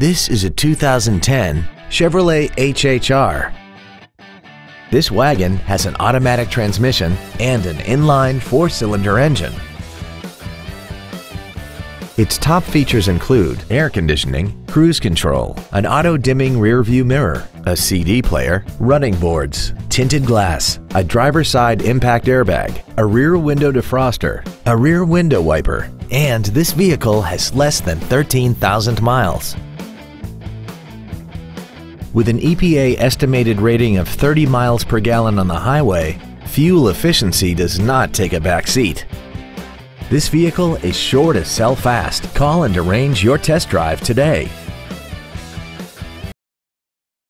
This is a 2010 Chevrolet HHR. This wagon has an automatic transmission and an inline four-cylinder engine. Its top features include air conditioning, cruise control, an auto-dimming rear-view mirror, a CD player, running boards, tinted glass, a driver's side impact airbag, a rear window defroster, a rear window wiper, and this vehicle has less than 13,000 miles. With an EPA estimated rating of 30 miles per gallon on the highway, fuel efficiency does not take a back seat. This vehicle is sure to sell fast. Call and arrange your test drive today.